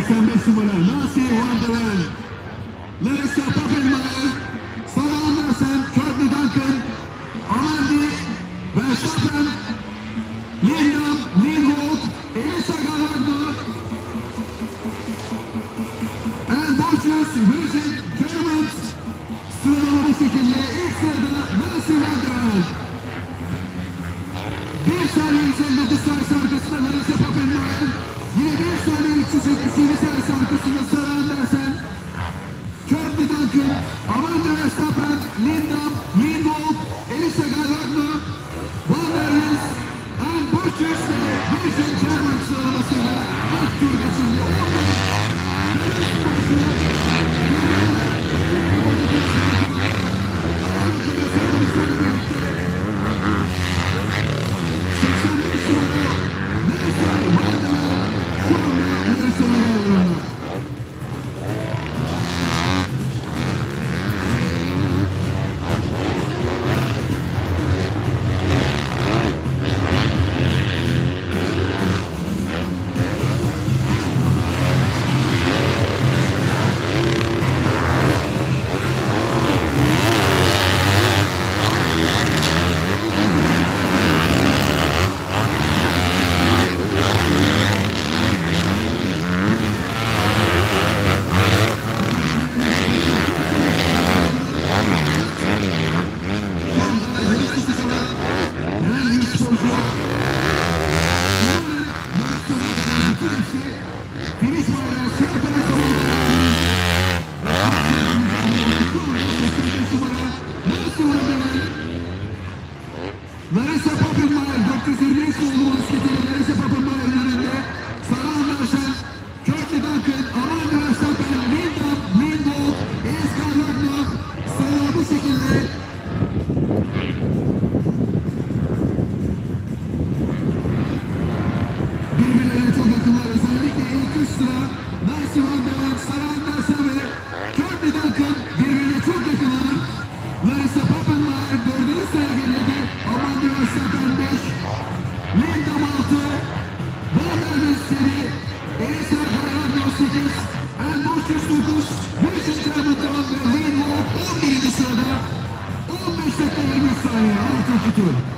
Kamesumana, Nasi Wonderland. Let us stop up in my Mesut Mesut Kramat'tan ve Lino 11. sırada 15 dakika 23 saniye altın tutuyor.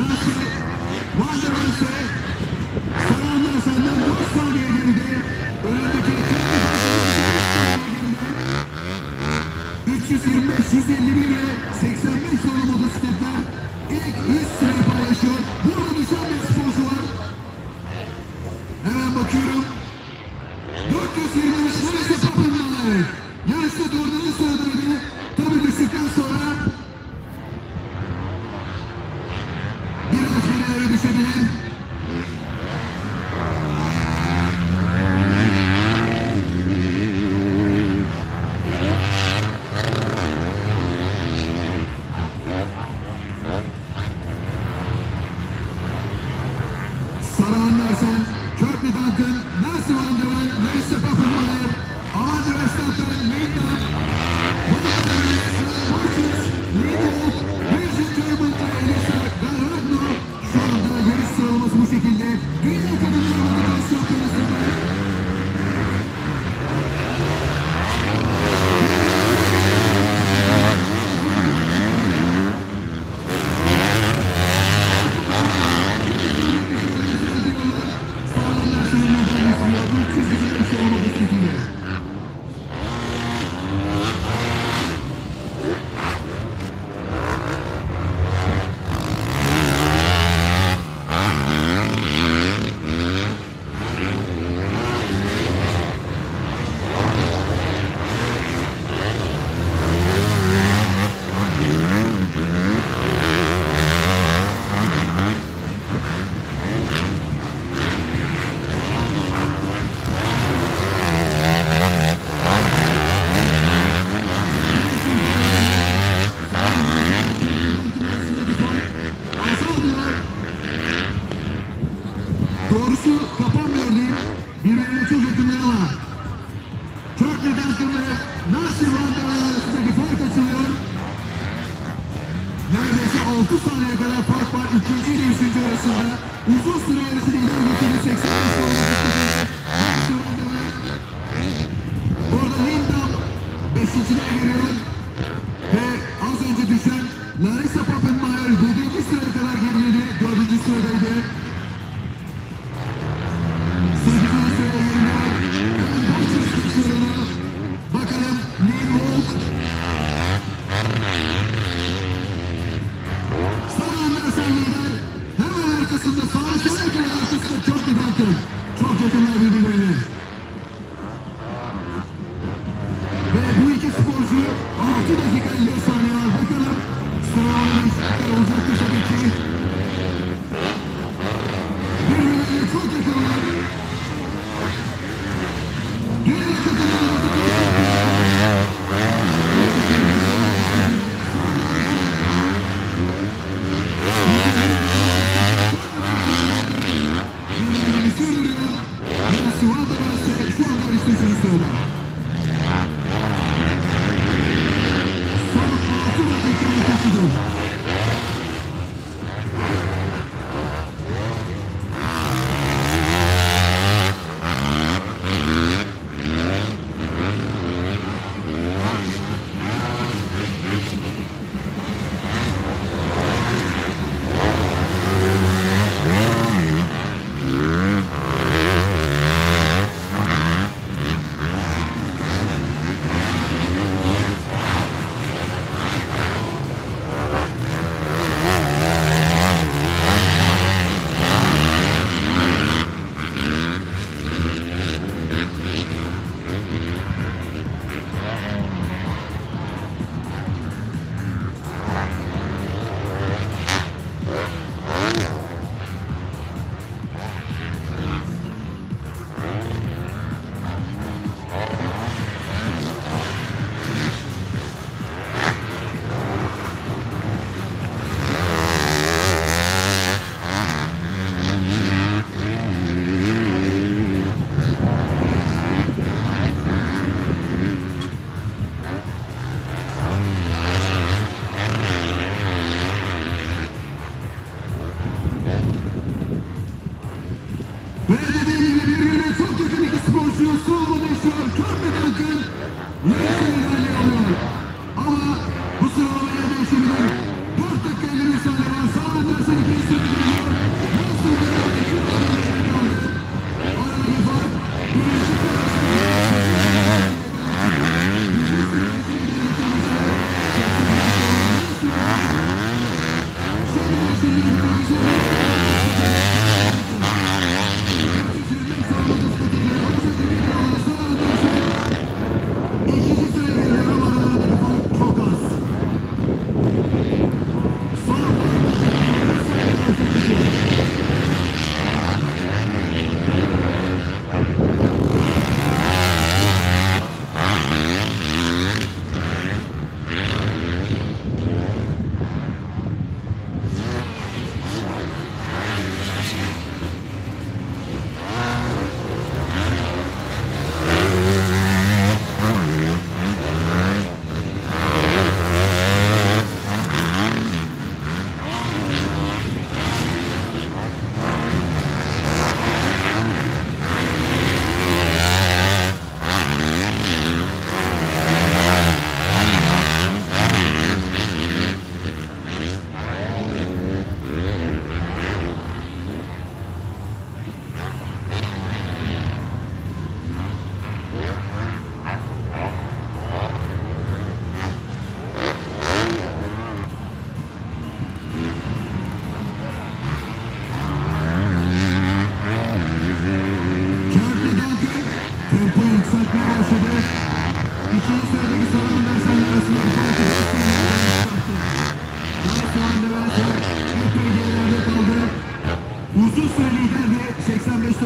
Nasıl malzemesi Sarı'nın senden 4 saniye geride önündeki 325, 151 ve 85 sonu motosikletler ilk 3 sırayı paylaşıyor. massive tekrar başladı. İkinci sıradaki salon dersen arasında bir fark etti. Daha sonra Uzun süre liderdi. 85